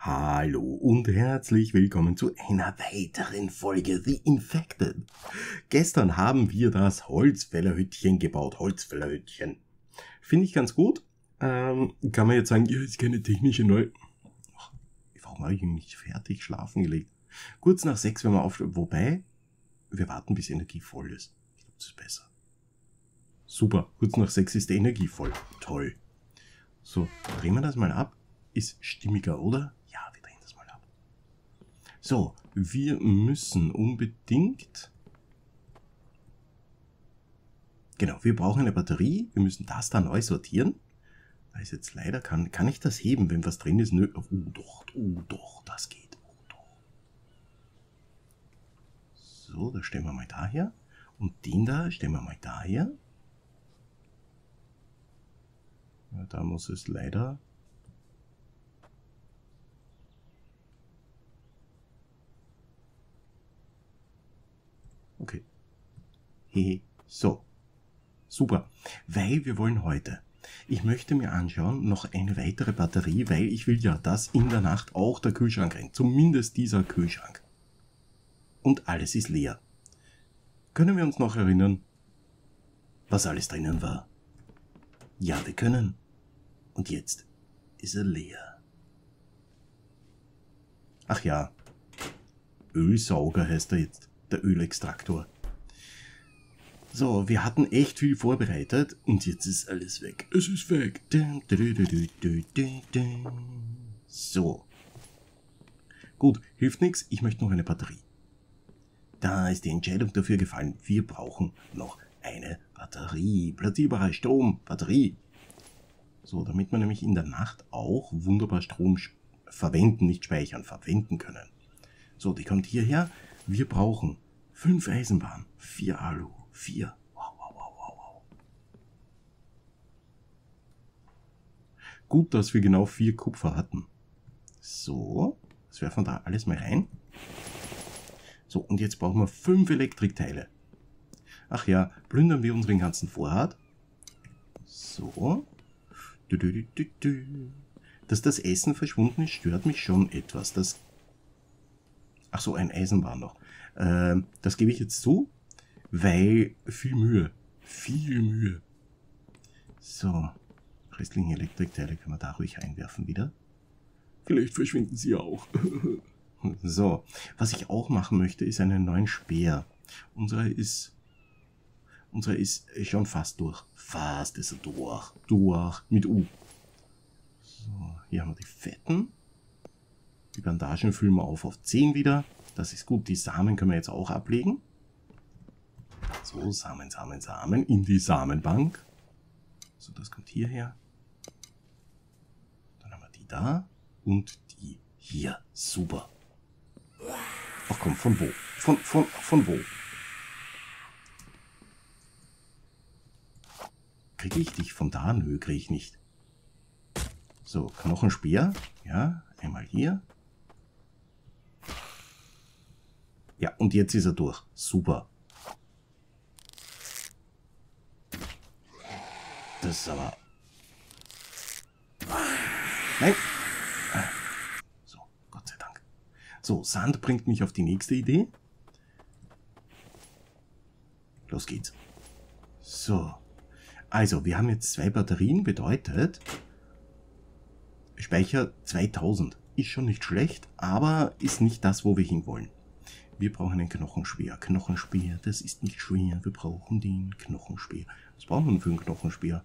Hallo und herzlich willkommen zu einer weiteren Folge The Infected. Gestern haben wir das Holzfällerhüttchen gebaut. Holzfällerhüttchen. Finde ich ganz gut. Ähm, kann man jetzt sagen, ja, ist keine technische Neu... Ach, warum habe ich mich nicht fertig schlafen gelegt? Kurz nach sechs, wenn wir auf... Wobei, wir warten, bis Energie voll ist. Ich glaube, das ist besser. Super, kurz nach sechs ist die Energie voll. Toll. So, drehen wir das mal ab. Ist stimmiger, oder? Ja, wir drehen das mal ab. So, wir müssen unbedingt... Genau, wir brauchen eine Batterie. Wir müssen das da neu sortieren. Da ist jetzt leider, kann, kann ich das heben, wenn was drin ist? Nö, oh doch, oh doch, das geht. Oh doch. So, das stellen wir mal daher. Und den da stellen wir mal daher. Ja, da muss es leider Okay. Hehe. So. Super. Weil wir wollen heute. Ich möchte mir anschauen, noch eine weitere Batterie, weil ich will ja, dass in der Nacht auch der Kühlschrank rennt. Zumindest dieser Kühlschrank. Und alles ist leer. Können wir uns noch erinnern, was alles drinnen war? Ja, wir können. Und jetzt ist er leer. Ach ja, Ölsauger heißt er jetzt, der Ölextraktor. So, wir hatten echt viel vorbereitet und jetzt ist alles weg. Es ist weg. So. Gut, hilft nichts. Ich möchte noch eine Batterie. Da ist die Entscheidung dafür gefallen. Wir brauchen noch eine Batterie. Platzierbarer Strom, Batterie. So, damit wir nämlich in der Nacht auch wunderbar Strom verwenden, nicht speichern, verwenden können. So, die kommt hierher. Wir brauchen fünf Eisenbahn, vier Alu, vier. Wow, wow, wow, wow, wow. Gut, dass wir genau vier Kupfer hatten. So, das werfen wir da alles mal rein. So, und jetzt brauchen wir fünf Elektrikteile. Ach ja, plündern wir unseren ganzen Vorrat. So. Dass das Essen verschwunden ist, stört mich schon etwas. Das Ach so, ein Eisenbahn noch. Ähm, das gebe ich jetzt zu, weil viel Mühe. Viel Mühe. So. Restlichen Elektrikteile können wir da ruhig einwerfen wieder. Vielleicht verschwinden sie auch. so. Was ich auch machen möchte, ist einen neuen Speer. Unsere ist Unsere ist schon fast durch. Fast ist er durch. Durch. Mit U. So, hier haben wir die Fetten. Die Bandagen füllen wir auf auf 10 wieder. Das ist gut. Die Samen können wir jetzt auch ablegen. So, Samen, Samen, Samen in die Samenbank. So, das kommt hierher. Dann haben wir die da und die hier. Super. Ach komm, von wo? Von, von, von wo? Kriege ich dich von da? Nö, kriege ich nicht. So, Knochenspeer. Ja, einmal hier. Ja, und jetzt ist er durch. Super. Das ist aber... Nein. So, Gott sei Dank. So, Sand bringt mich auf die nächste Idee. Los geht's. So. Also, wir haben jetzt zwei Batterien, bedeutet Speicher 2000. Ist schon nicht schlecht, aber ist nicht das, wo wir hinwollen. Wir brauchen einen Knochenspeer. Knochenspeer, das ist nicht schwer. Wir brauchen den Knochenspeer. Was brauchen wir für einen Knochenspeer?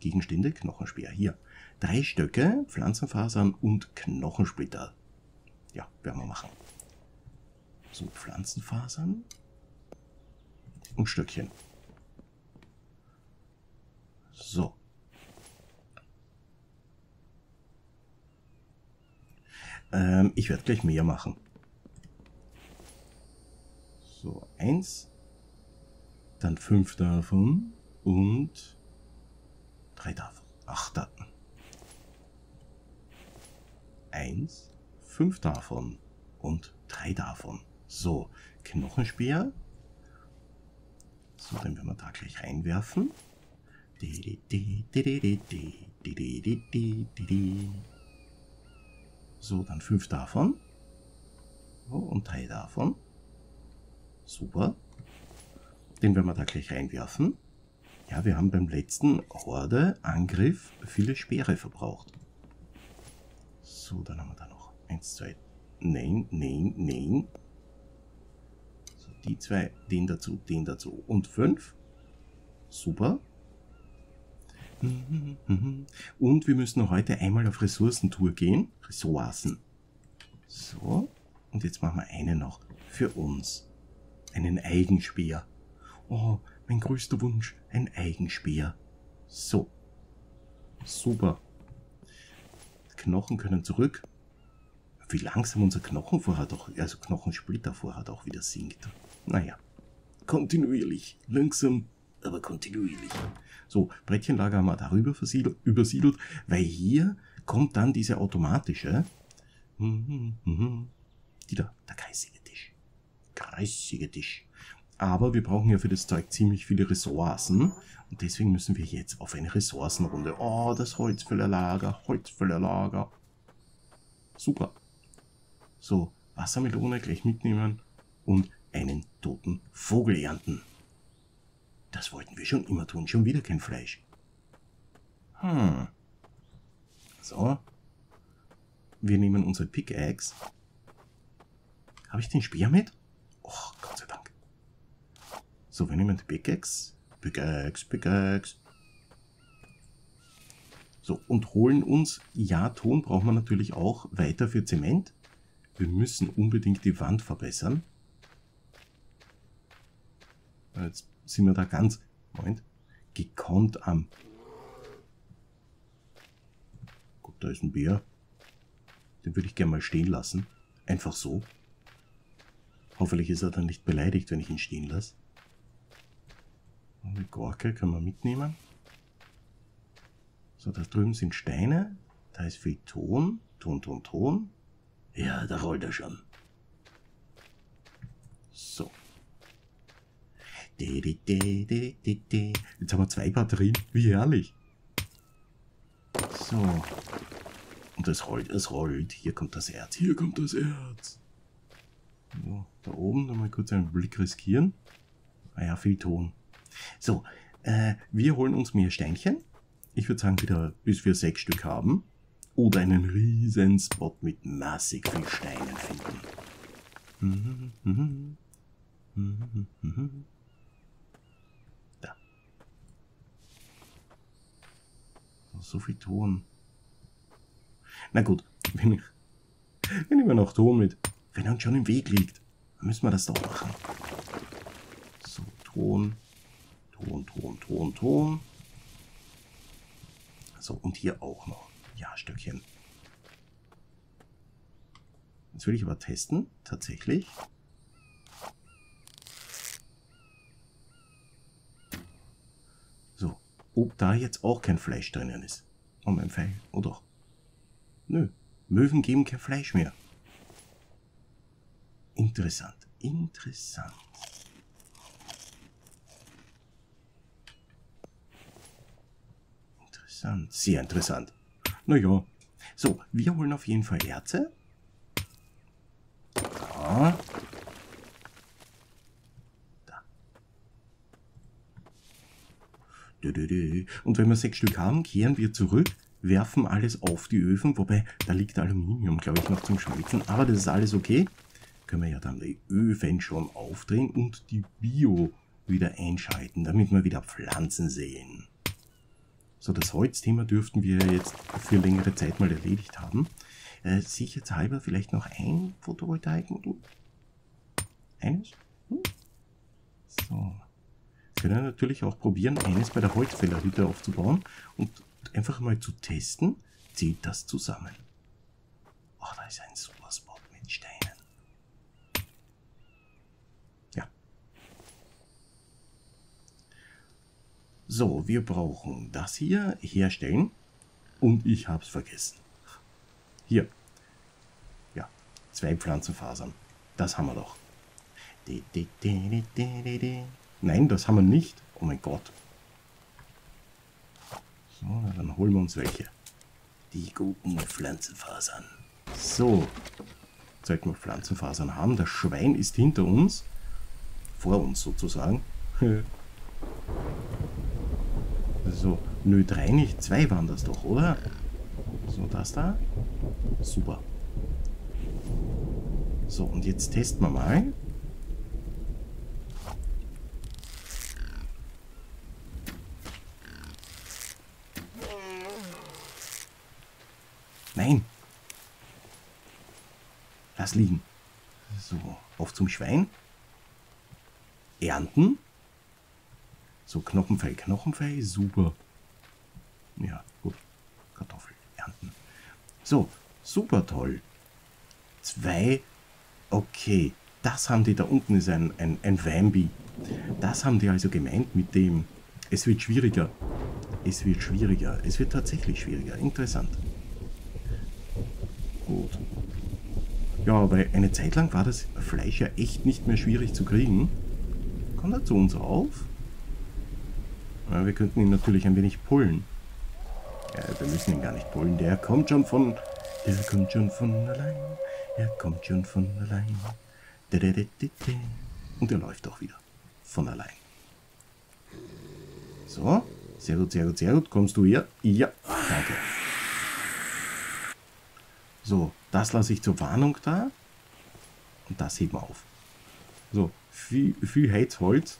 Gegenstände, Knochenspeer. Hier. Drei Stöcke, Pflanzenfasern und Knochensplitter. Ja, werden wir machen. So, Pflanzenfasern und Stöckchen. So. Ähm, ich werde gleich mehr machen. So, eins. Dann fünf davon. Und drei davon. Ach, da. Eins. Fünf davon. Und drei davon. So, Knochenspeer. So, den werden wir da gleich reinwerfen. So, dann fünf davon. Und drei davon. Super. Den werden wir da gleich reinwerfen. Ja, wir haben beim letzten Horde-Angriff viele Speere verbraucht. So, dann haben wir da noch eins, zwei. Nein, nein, nein. So, die zwei, den dazu, den dazu und fünf. Super. Und wir müssen heute einmal auf Ressourcentour gehen. Ressourcen. So. Und jetzt machen wir eine noch. Für uns. Einen Eigenspeer. Oh, mein größter Wunsch. Ein Eigenspeer. So. Super. Knochen können zurück. Wie langsam unser Knochenvorrat auch, also Knochensplittervorrat auch wieder sinkt. Naja. Kontinuierlich. Langsam, aber kontinuierlich. So, Brettchenlager haben wir darüber übersiedelt, weil hier kommt dann diese automatische, mhm, mhm, die da, der kreisige Tisch. Kreisige Tisch. Aber wir brauchen ja für das Zeug ziemlich viele Ressourcen. Und deswegen müssen wir jetzt auf eine Ressourcenrunde. Oh, das Holzfällerlager, Holzfällerlager. Super. So, Wassermelone gleich mitnehmen und einen toten Vogel ernten. Das wollten wir schon immer tun. Schon wieder kein Fleisch. Hm. So. Wir nehmen unsere Pickaxe. Habe ich den Speer mit? Oh, Gott sei Dank. So, wir nehmen die Pickaxe. Pickaxe, Pickaxe. So, und holen uns, ja, Ton brauchen wir natürlich auch weiter für Zement. Wir müssen unbedingt die Wand verbessern. Jetzt sind wir da ganz, Moment, gekonnt am. Gut, da ist ein Bär. Den würde ich gerne mal stehen lassen. Einfach so. Hoffentlich ist er dann nicht beleidigt, wenn ich ihn stehen lasse. Eine Gorke können wir mitnehmen. So, da drüben sind Steine. Da ist viel Ton. Ton, Ton, Ton. Ja, da rollt er schon. So. Jetzt haben wir zwei Batterien. Wie herrlich. So. Und es rollt, es rollt. Hier kommt das Erz. Hier kommt das Erz. So, da oben nochmal kurz einen Blick riskieren. Ah ja, viel Ton. So, äh, wir holen uns mehr Steinchen. Ich würde sagen, wieder bis wir sechs Stück haben. Oder einen riesen Spot mit massig viel Steinen finden. Mhm. so viel Ton. Na gut, wenn, ich, wenn ich mir noch Ton mit, wenn er uns schon im Weg liegt, dann müssen wir das doch machen. So, Ton, Ton, Ton, Ton, Ton. So, und hier auch noch. Ja, Stöckchen. Jetzt will ich aber testen, tatsächlich. ob da jetzt auch kein Fleisch drinnen ist. Oh mein Pfeil? Oh Nö, Möwen geben kein Fleisch mehr. Interessant, interessant. Interessant, sehr interessant. Naja, so, wir holen auf jeden Fall Erze. Ja. Und wenn wir sechs Stück haben, kehren wir zurück, werfen alles auf die Öfen, wobei da liegt Aluminium, glaube ich, noch zum Schmelzen. Aber das ist alles okay. Können wir ja dann die Öfen schon aufdrehen und die Bio wieder einschalten, damit wir wieder Pflanzen sehen. So, das Holzthema dürften wir jetzt für längere Zeit mal erledigt haben. Äh, sicherheitshalber vielleicht noch ein Photovoltaikmodul. Eines? Hm? So können natürlich auch probieren, eines bei der Holzfällerhütte aufzubauen und einfach mal zu testen, zählt das zusammen. Ach, da ist ein super Spot mit Steinen. Ja. So, wir brauchen das hier herstellen und ich habe es vergessen. Hier. Ja, zwei Pflanzenfasern. Das haben wir doch. Nein, das haben wir nicht. Oh mein Gott. So, dann holen wir uns welche. Die guten Pflanzenfasern. So. Sollten wir Pflanzenfasern haben. Das Schwein ist hinter uns. Vor uns sozusagen. so. Nö, drei nicht. Zwei waren das doch, oder? So, das da. Super. So, und jetzt testen wir mal. Nein. Lass liegen. So, auf zum Schwein. Ernten. So, Knochenfell, Knochenfell, super. Ja, gut. Kartoffel ernten. So, super toll. Zwei. Okay, das haben die da unten, ist ein, ein, ein Wambi. Das haben die also gemeint mit dem, es wird schwieriger. Es wird schwieriger. Es wird tatsächlich schwieriger. Interessant. Gut. Ja, weil eine Zeit lang war das Fleisch ja echt nicht mehr schwierig zu kriegen. Kommt er zu uns auf? Ja, wir könnten ihn natürlich ein wenig pullen. Ja, wir müssen ihn gar nicht pullen. Der kommt schon von... Der kommt schon von allein. Er kommt schon von allein. Und er läuft auch wieder. Von allein. So. Sehr gut, sehr gut, sehr gut. Kommst du hier? Ja, danke. So, das lasse ich zur Warnung da. Und das heben wir auf. So, viel, viel Heizholz.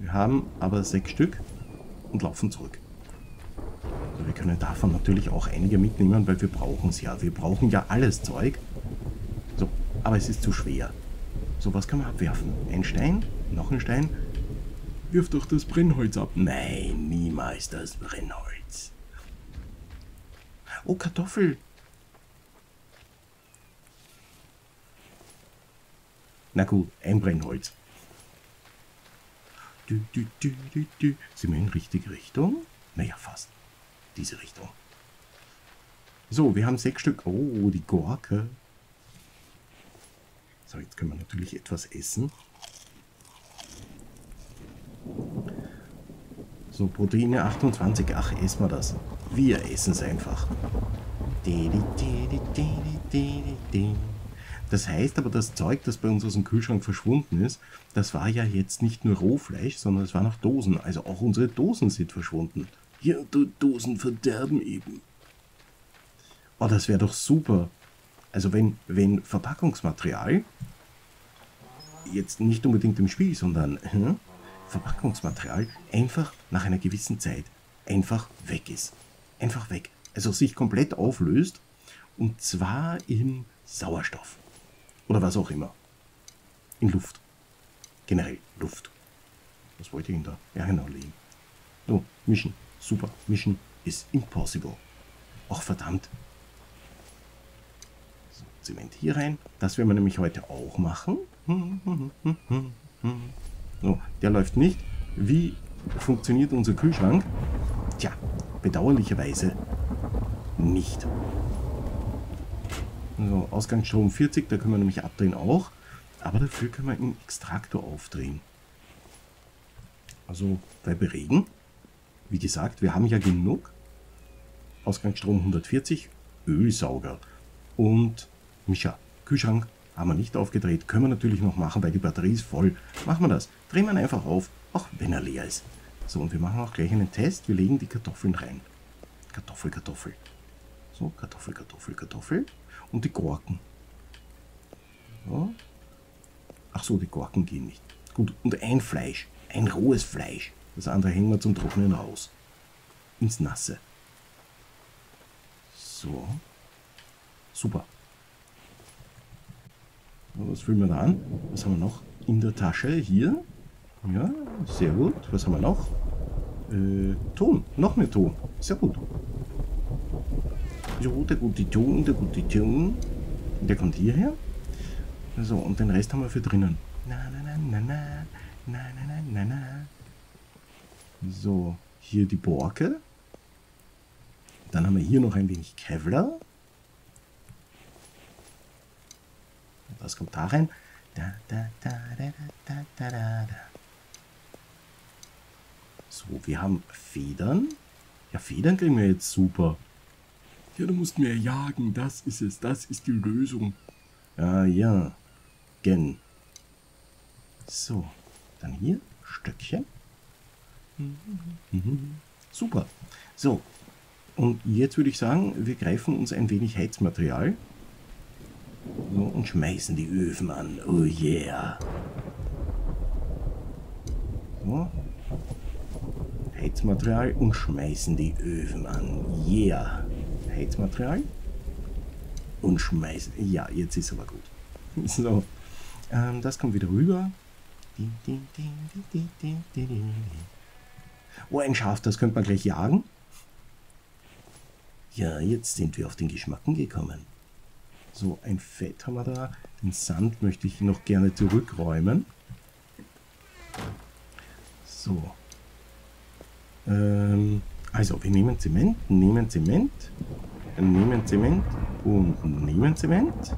Wir haben aber sechs Stück und laufen zurück. Also wir können davon natürlich auch einige mitnehmen, weil wir brauchen es ja. Wir brauchen ja alles Zeug. So, aber es ist zu schwer. So, was können wir abwerfen? Ein Stein, noch ein Stein. Wirf doch das Brennholz ab. Nein, niemals das Brennholz. Oh, Kartoffel. Na gut, ein Brennholz. Du, du, du. Sind wir in richtige Richtung? Naja, fast. Diese Richtung. So, wir haben sechs Stück. Oh, die Gurke. So, jetzt können wir natürlich etwas essen. So, Proteine 28. Ach, essen wir das. Wir essen es einfach. Das heißt aber, das Zeug, das bei uns aus dem Kühlschrank verschwunden ist, das war ja jetzt nicht nur Rohfleisch, sondern es waren auch Dosen. Also auch unsere Dosen sind verschwunden. Ja, du Dosen verderben eben. Oh, das wäre doch super. Also wenn, wenn Verpackungsmaterial jetzt nicht unbedingt im Spiel, sondern hm, Verpackungsmaterial einfach nach einer gewissen Zeit einfach weg ist einfach weg. Also sich komplett auflöst. Und zwar in Sauerstoff. Oder was auch immer. In Luft. Generell Luft. Was wollte ich denn da? Ja, genau, legen. So, mischen. Super. Mischen ist impossible. Ach, verdammt. So, Zement hier rein. Das werden wir nämlich heute auch machen. So, der läuft nicht. Wie funktioniert unser Kühlschrank? Tja, bedauerlicherweise nicht. So, Ausgangsstrom 40, da können wir nämlich abdrehen auch. Aber dafür können wir einen Extraktor aufdrehen. Also bei Beregen, wie gesagt, wir haben ja genug. Ausgangsstrom 140, Ölsauger und Mischa, Kühlschrank haben wir nicht aufgedreht. Können wir natürlich noch machen, weil die Batterie ist voll. Machen wir das. Drehen wir ihn einfach auf, auch wenn er leer ist. So, und wir machen auch gleich einen Test. Wir legen die Kartoffeln rein. Kartoffel, Kartoffel. So, Kartoffel, Kartoffel, Kartoffel. Und die Gurken. So. Ach so, die Gurken gehen nicht. Gut, und ein Fleisch. Ein rohes Fleisch. Das andere hängen wir zum Trocknen raus. Ins Nasse. So. Super. Was füllen wir da an? Was haben wir noch in der Tasche? Hier. Ja, sehr gut. Was haben wir noch? Äh, Ton. Noch mehr Ton. Sehr gut. So, der gute Ton, der gute Ton. Der kommt hierher. So, und den Rest haben wir für drinnen. Na, na, na, na, na. Na, na, na, na, na. So, hier die Borke. Dann haben wir hier noch ein wenig Kevlar. Was kommt da rein? Da, da, da, da, da, da, da, da. So, wir haben Federn. Ja, Federn kriegen wir jetzt super. Ja, du musst mehr jagen. Das ist es. Das ist die Lösung. Ah ja. Gen. So. Dann hier. Stöckchen. Mhm. Super. So. Und jetzt würde ich sagen, wir greifen uns ein wenig Heizmaterial. So, und schmeißen die Öfen an. Oh yeah. So. Heizmaterial und schmeißen die Öfen an. Yeah. Heizmaterial und schmeißen. Ja, jetzt ist aber gut. So. Ähm, das kommt wieder rüber. Oh, ein Schaf, das könnte man gleich jagen. Ja, jetzt sind wir auf den Geschmacken gekommen. So, ein Fett haben wir da. Den Sand möchte ich noch gerne zurückräumen. So. Ähm, also, wir nehmen Zement, nehmen Zement, nehmen Zement und nehmen Zement.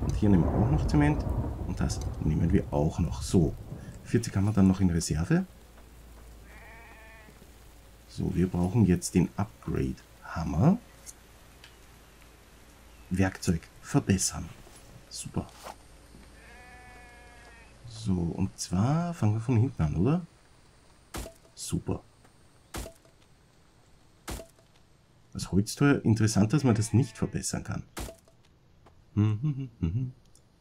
Und hier nehmen wir auch noch Zement. Und das nehmen wir auch noch. So, 40 haben wir dann noch in Reserve. So, wir brauchen jetzt den Upgrade-Hammer. Werkzeug verbessern. Super. So, und zwar fangen wir von hinten an, oder? Super. Das Holztor, interessant, dass man das nicht verbessern kann.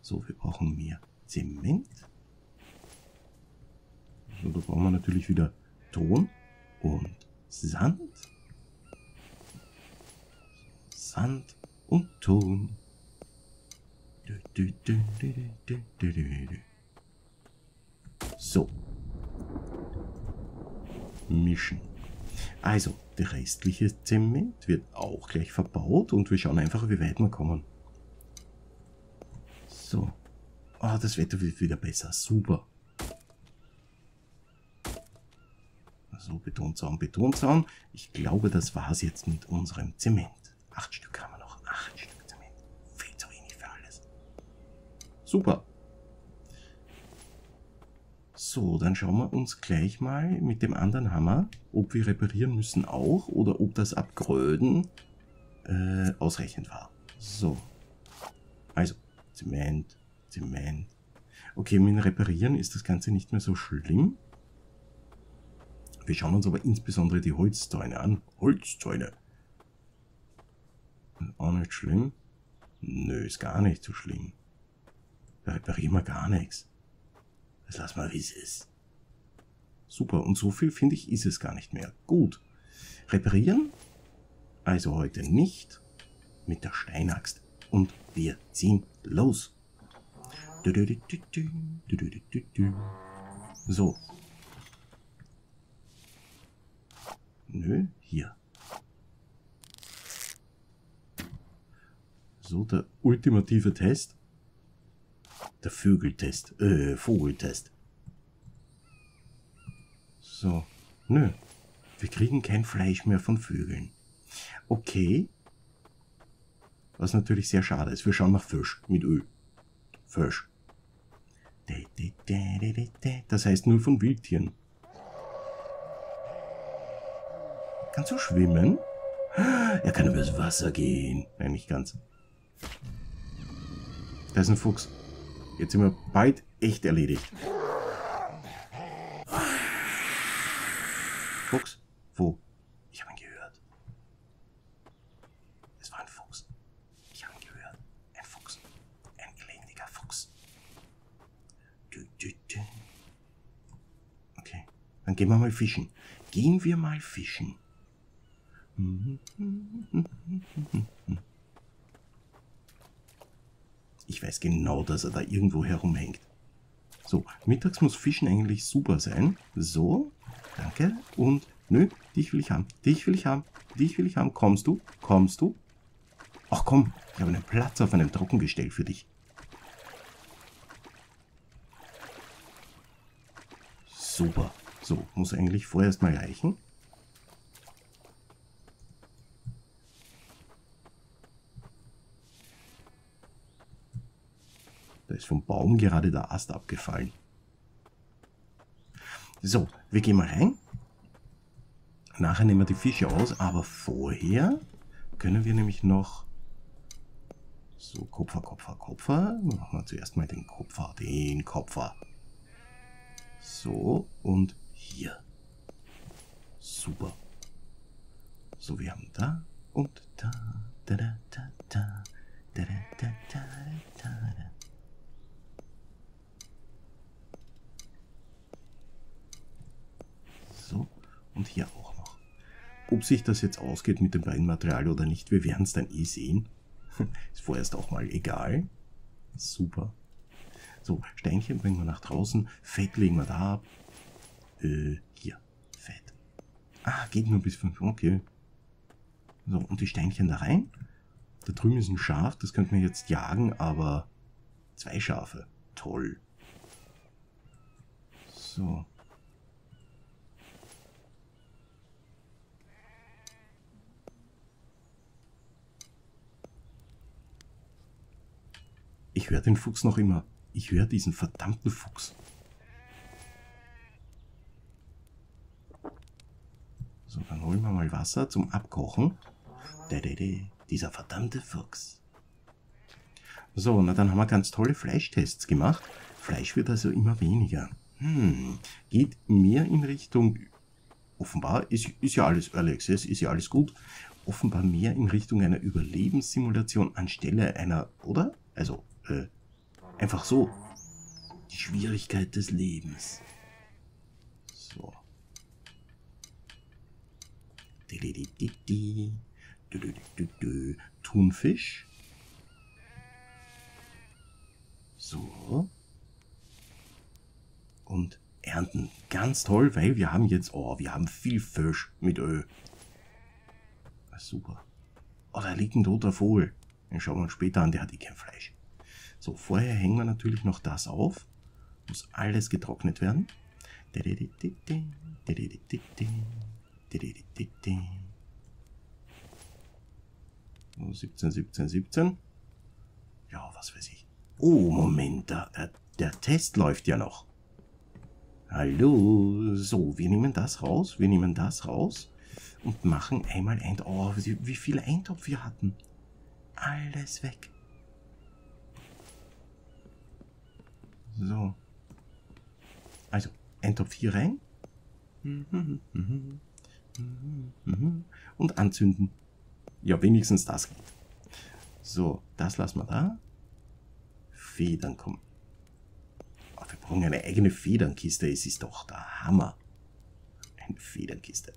So, wir brauchen mehr Zement. So, da brauchen wir natürlich wieder Ton und Sand. Sand und Ton. So. Mischen. Also, der restliche Zement wird auch gleich verbaut und wir schauen einfach, wie weit wir kommen. So. Ah, oh, das Wetter wird wieder besser. Super. So, Betonzaun, Betonzaun. Ich glaube, das war es jetzt mit unserem Zement. Acht Stück haben wir noch. Acht Stück Zement. Viel zu wenig für alles. Super. So, dann schauen wir uns gleich mal mit dem anderen Hammer, ob wir reparieren müssen auch oder ob das Abgröden äh, ausreichend war. So. Also, Zement, Zement. Okay, mit dem Reparieren ist das Ganze nicht mehr so schlimm. Wir schauen uns aber insbesondere die Holzzäune an. Holzzäune. Auch nicht schlimm. Nö, ist gar nicht so schlimm. Da reparieren wir gar nichts. Das lass mal, wie es ist. Super, und so viel, finde ich, ist es gar nicht mehr. Gut. Reparieren? Also heute nicht mit der Steinaxt. Und wir ziehen los. So. Nö, hier. So, der ultimative Test. Der Vögeltest, äh, Vogeltest. So, nö. Wir kriegen kein Fleisch mehr von Vögeln. Okay. Was natürlich sehr schade ist. Wir schauen nach Fisch mit Öl. Fisch. Das heißt nur von Wildtieren. Kannst du schwimmen? Er kann übers Wasser gehen. Nein, nicht ganz. Da ist ein Fuchs. Jetzt sind wir bald echt erledigt. Fuchs? Wo? Ich habe ihn gehört. Es war ein Fuchs. Ich habe ihn gehört. Ein Fuchs. Ein elendiger Fuchs. Okay, dann gehen wir mal fischen. Gehen wir mal fischen. Ich weiß genau, dass er da irgendwo herumhängt. So, mittags muss Fischen eigentlich super sein. So, danke. Und, nö, dich will ich haben. Dich will ich haben. Dich will ich haben. Kommst du? Kommst du? Ach komm, ich habe einen Platz auf einem Trockengestell für dich. Super. So, muss eigentlich vorerst mal reichen. Ist vom Baum gerade der Ast abgefallen. So, wir gehen mal rein. Nachher nehmen wir die Fische aus, aber vorher können wir nämlich noch so Kupfer, Kupfer, Kupfer. Machen wir zuerst mal den Kupfer, den Kupfer. So, und hier. Super. So, wir haben da und da. Da, da, da, da. Da, da, da, da, da, So, und hier auch noch. Ob sich das jetzt ausgeht mit dem Weinmaterial oder nicht, wir werden es dann eh sehen. Ist vorerst auch mal egal. Super. So, Steinchen bringen wir nach draußen. Fett legen wir da ab. Äh, hier. Fett. Ah, geht nur bis 5. Okay. So, und die Steinchen da rein. Da drüben ist ein Schaf, das könnte man jetzt jagen, aber zwei Schafe. Toll. So. Ich höre den Fuchs noch immer. Ich höre diesen verdammten Fuchs. So, dann holen wir mal Wasser zum Abkochen. Dieser verdammte Fuchs. So, na dann haben wir ganz tolle Fleischtests gemacht. Fleisch wird also immer weniger. Hm, geht mehr in Richtung, offenbar, ist, ist ja alles Alex, ist ja alles gut, offenbar mehr in Richtung einer Überlebenssimulation anstelle einer, oder? Also, äh, einfach so. Die Schwierigkeit des Lebens. So. Thunfisch. So. Und ernten. Ganz toll, weil wir haben jetzt, oh, wir haben viel Fisch mit Öl. Super. Oh, da liegt ein toter Vogel. Den schauen wir uns später an, der hat eh kein Fleisch. So, vorher hängen wir natürlich noch das auf. Muss alles getrocknet werden. 17, 17, 17. Ja, was weiß ich. Oh, Moment, der, der Test läuft ja noch. Hallo, so, wir nehmen das raus, wir nehmen das raus und machen einmal ein... Oh, wie viel Eintopf wir hatten. Alles weg. So. Also, Eintopf hier rein. Und anzünden. Ja, wenigstens das geht. So, das lassen wir da. Federn kommen. Oh, wir brauchen eine eigene Federnkiste. Es ist doch der Hammer. Eine Federnkiste.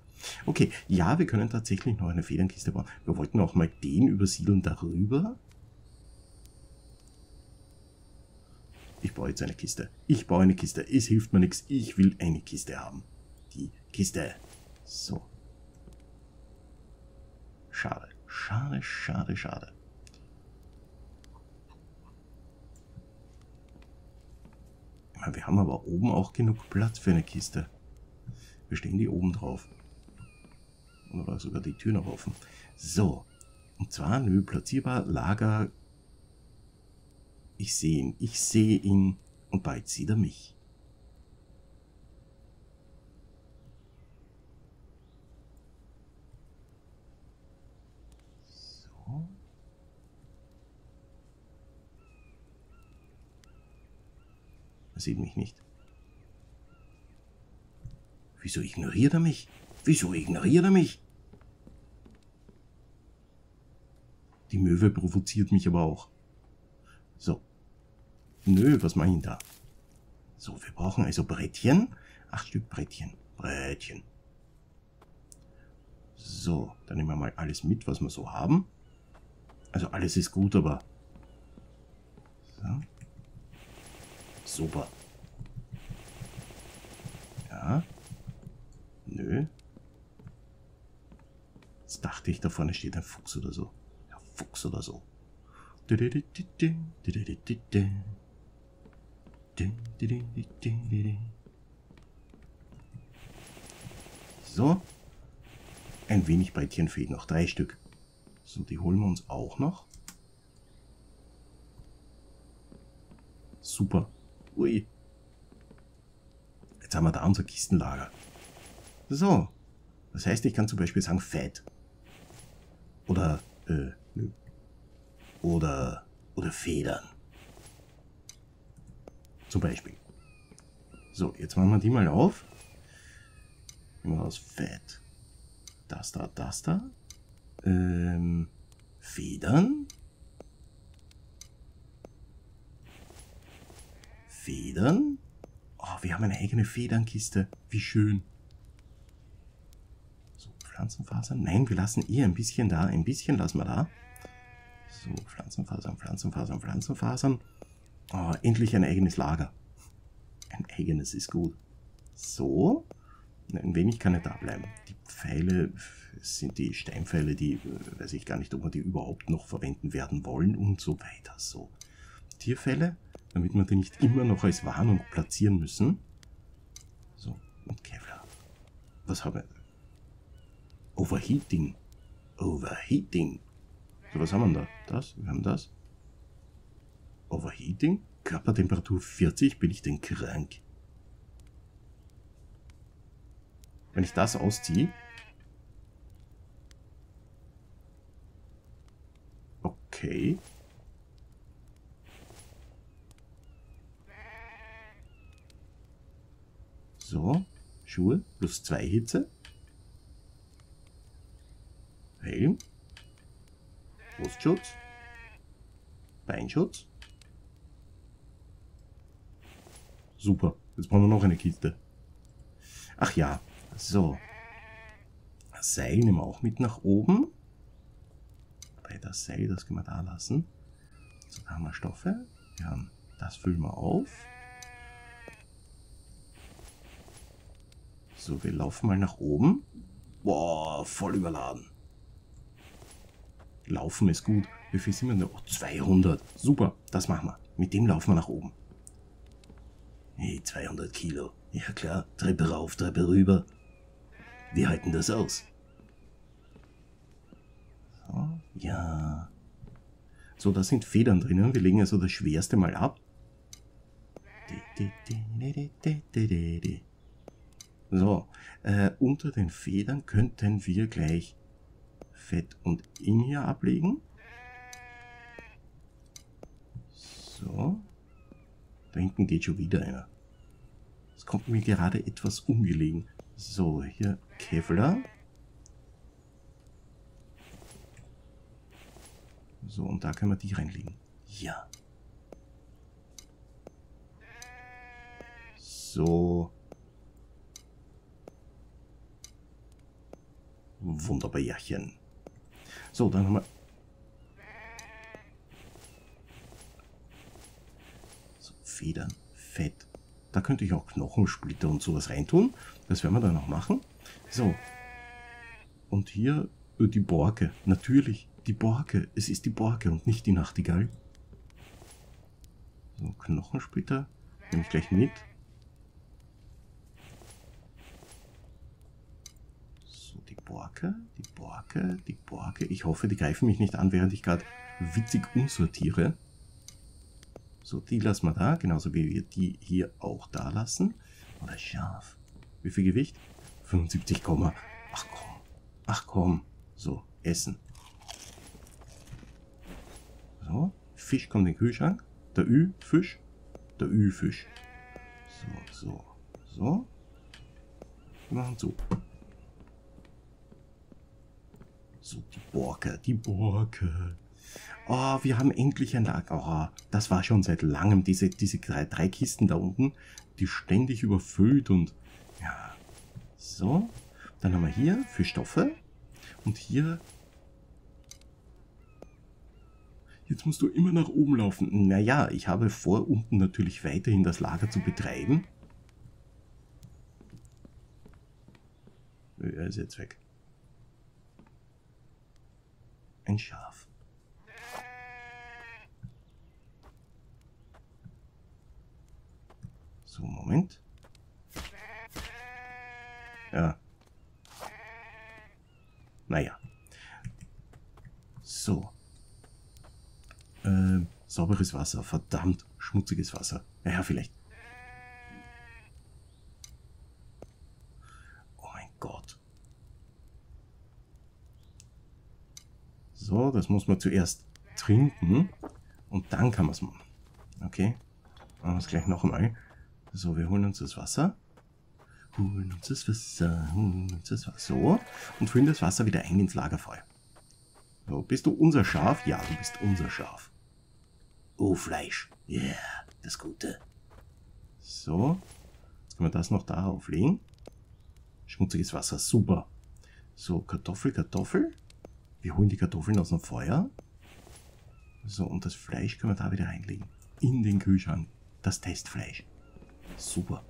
Okay, ja, wir können tatsächlich noch eine Federnkiste bauen. Wir wollten auch mal den übersiedeln darüber. Ich baue jetzt eine Kiste. Ich baue eine Kiste. Es hilft mir nichts. Ich will eine Kiste haben. Die Kiste. So. Schade. Schade, schade, schade. Wir haben aber oben auch genug Platz für eine Kiste. Wir stehen die oben drauf. Oder sogar die Tür noch offen. So. Und zwar, nö, platzierbar, Lager, ich sehe ihn, ich sehe ihn und bald sieht er mich. So. Er sieht mich nicht. Wieso ignoriert er mich? Wieso ignoriert er mich? Die Möwe provoziert mich aber auch. So. Nö, was mache ich denn da? So, wir brauchen also Brettchen. Acht Stück Brettchen. Brettchen. So, dann nehmen wir mal alles mit, was wir so haben. Also alles ist gut, aber... So. Super. Ja. Nö. Jetzt dachte ich, da vorne steht ein Fuchs oder so. Ja, Fuchs oder so. So. Ein wenig Brettchen fehlt noch. Drei Stück. So, die holen wir uns auch noch. Super. Ui. Jetzt haben wir da unser Kistenlager. So. Das heißt, ich kann zum Beispiel sagen Fett. Oder Äh. Oder, oder Federn. Zum Beispiel. So, jetzt machen wir die mal auf. Wir aus Fett. Das da, das da. Ähm, Federn. Federn. Oh, wir haben eine eigene Federnkiste. Wie schön. So, Pflanzenfasern. Nein, wir lassen eher ein bisschen da. Ein bisschen lassen wir da. So, Pflanzenfasern, Pflanzenfasern, Pflanzenfasern. Oh, endlich ein eigenes Lager. Ein eigenes ist gut. So. Ein wenig kann er da bleiben. Die Pfeile sind die Steinpfeile, die weiß ich gar nicht, ob wir die überhaupt noch verwenden werden wollen und so weiter. So. Tierfälle, damit wir die nicht immer noch als Warnung platzieren müssen. So, und Kevlar. Was haben wir? Overheating. Overheating. So, was haben wir da? Das, wir haben das. Overheating? Körpertemperatur 40, bin ich denn krank? Wenn ich das ausziehe. Okay. So, Schuhe plus 2 Hitze. Helm. Brustschutz. Beinschutz. Super. Jetzt brauchen wir noch eine Kiste. Ach ja. So. Das Seil nehmen wir auch mit nach oben. Bei das Seil, das können wir da lassen. So, da haben wir Stoffe. Wir haben, das füllen wir auf. So, wir laufen mal nach oben. Boah, voll überladen. Laufen ist gut. Wie viel sind wir denn? Oh, 200. Super, das machen wir. Mit dem laufen wir nach oben. Hey, 200 Kilo. Ja klar, Treppe rauf, Treppe rüber. Wir halten das aus. So, ja. So, da sind Federn drinnen. Wir legen also das Schwerste mal ab. So, äh, unter den Federn könnten wir gleich Fett und In hier ablegen. So. Da hinten geht schon wieder einer. Kommt mir gerade etwas ungelegen. So, hier Kevlar. So, und da können wir die reinlegen. Ja. So. Wunderbarchen. So, dann haben wir... So, Federn, Fett. Da könnte ich auch Knochensplitter und sowas reintun. Das werden wir dann noch machen. So. Und hier äh, die Borke. Natürlich, die Borke. Es ist die Borke und nicht die Nachtigall. So, Knochensplitter nehme ich gleich mit. So, die Borke, die Borke, die Borke. Ich hoffe, die greifen mich nicht an, während ich gerade witzig umsortiere. So, die lassen wir da, genauso wie wir die hier auch da lassen. Oder scharf. Wie viel Gewicht? 75, ach komm, ach komm. So, essen. So, Fisch kommt in den Kühlschrank. Der Ü-Fisch, der Ü-Fisch. So, so, so. Wir machen zu. So, die Borke, die Borke. Oh, wir haben endlich ein Lager. Oh, das war schon seit langem, diese, diese drei, drei Kisten da unten, die ständig überfüllt und ja. So, dann haben wir hier für Stoffe und hier Jetzt musst du immer nach oben laufen. Naja, ich habe vor, unten natürlich weiterhin das Lager zu betreiben. Er ist jetzt weg. Ein Schaf. So, Moment. Ja. Naja. So. Äh, sauberes Wasser. Verdammt, schmutziges Wasser. Naja, vielleicht. Oh mein Gott. So, das muss man zuerst trinken. Und dann kann man es machen. Okay. Machen wir es gleich noch einmal. So, wir holen uns das Wasser. Holen uns das Wasser, holen uns das Wasser. So. Und füllen das Wasser wieder ein ins Lagerfeuer. So, bist du unser Schaf? Ja, du bist unser Schaf. Oh, Fleisch. Ja, yeah, das Gute. So. Jetzt können wir das noch da auflegen. Schmutziges Wasser, super. So, Kartoffel, Kartoffel. Wir holen die Kartoffeln aus dem Feuer. So, und das Fleisch können wir da wieder reinlegen. In den Kühlschrank. Das Testfleisch. Super.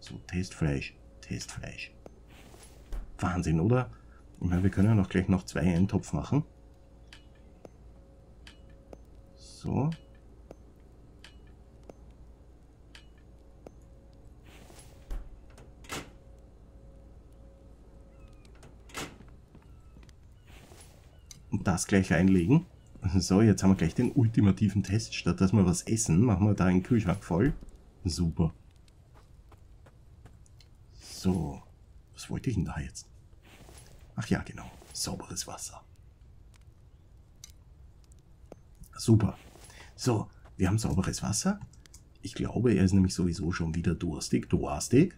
So, Testfleisch, Testfleisch. Wahnsinn, oder? Ich meine, wir können ja noch gleich noch zwei Eintopf machen. So. Und das gleich einlegen. So, jetzt haben wir gleich den ultimativen Test. Statt dass wir was essen, machen wir da einen Kühlschrank voll. Super. So, was wollte ich denn da jetzt? Ach ja, genau. Sauberes Wasser. Super. So, wir haben sauberes Wasser. Ich glaube, er ist nämlich sowieso schon wieder durstig. Durstig.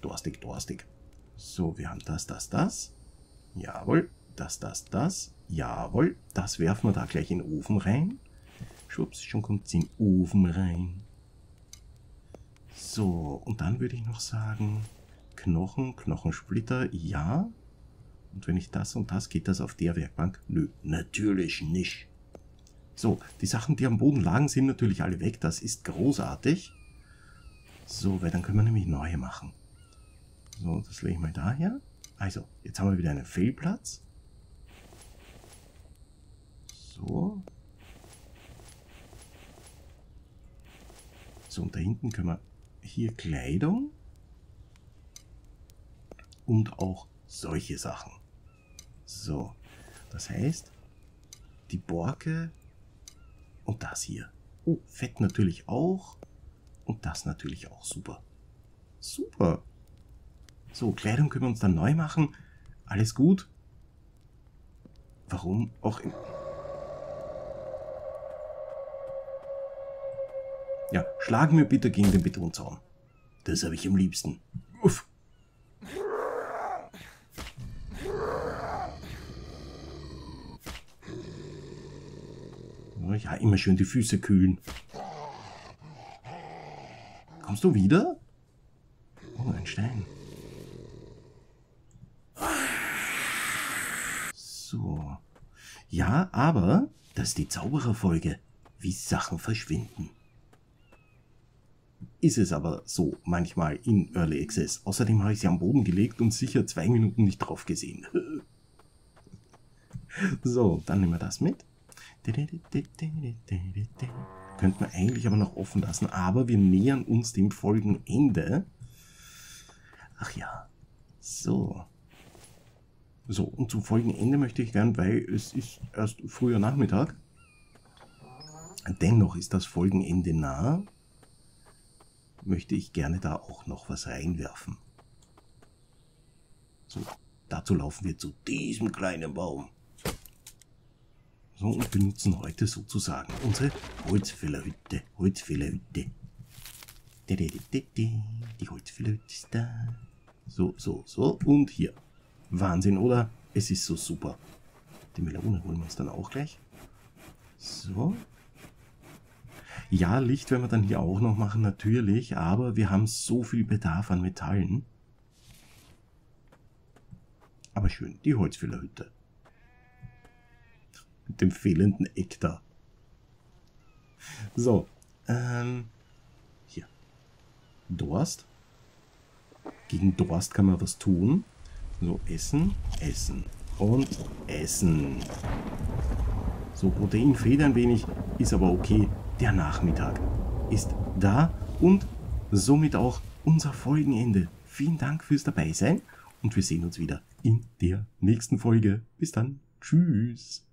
Durstig, durstig. So, wir haben das, das, das. Jawohl. Das, das, das. Jawohl. Das werfen wir da gleich in den Ofen rein. Schwupps, schon kommt es in den Ofen rein. So, und dann würde ich noch sagen, Knochen, Knochensplitter, ja. Und wenn ich das und das, geht das auf der Werkbank? Nö, natürlich nicht. So, die Sachen, die am Boden lagen, sind natürlich alle weg. Das ist großartig. So, weil dann können wir nämlich neue machen. So, das lege ich mal daher. Also, jetzt haben wir wieder einen Fehlplatz. So. So, und da hinten können wir hier Kleidung und auch solche Sachen. So, das heißt, die Borke und das hier. Oh, Fett natürlich auch. Und das natürlich auch super. Super. So, Kleidung können wir uns dann neu machen. Alles gut. Warum auch immer. Ja, schlagen wir bitte gegen den Betonzaun. Das habe ich am liebsten. Uff. Ja, immer schön die Füße kühlen. Kommst du wieder? Oh, ein Stein. So. Ja, aber das ist die Zaubererfolge. Wie Sachen verschwinden. Ist es aber so manchmal in Early Access. Außerdem habe ich sie am Boden gelegt und sicher zwei Minuten nicht drauf gesehen. so, dann nehmen wir das mit. Könnten wir eigentlich aber noch offen lassen, aber wir nähern uns dem Folgenende. Ach ja, so. So, und zum Folgenende möchte ich gern, weil es ist erst früher Nachmittag. Dennoch ist das Folgenende nah. Möchte ich gerne da auch noch was reinwerfen. So, dazu laufen wir zu diesem kleinen Baum. So, und benutzen heute sozusagen unsere Holzfällerhütte. Holzfällerhütte. Die Holzfällerhütte ist da. So, so, so. Und hier. Wahnsinn, oder? Es ist so super. Die Melone holen wir uns dann auch gleich. So. Ja, Licht werden wir dann hier auch noch machen, natürlich. Aber wir haben so viel Bedarf an Metallen. Aber schön, die Holzfällerhütte mit dem fehlenden Eck da. So, ähm, hier. Durst. Gegen Durst kann man was tun. So, essen, essen und essen. So, Protein fehlt ein wenig, ist aber okay. Der Nachmittag ist da und somit auch unser Folgenende. Vielen Dank fürs Dabeisein und wir sehen uns wieder in der nächsten Folge. Bis dann. Tschüss.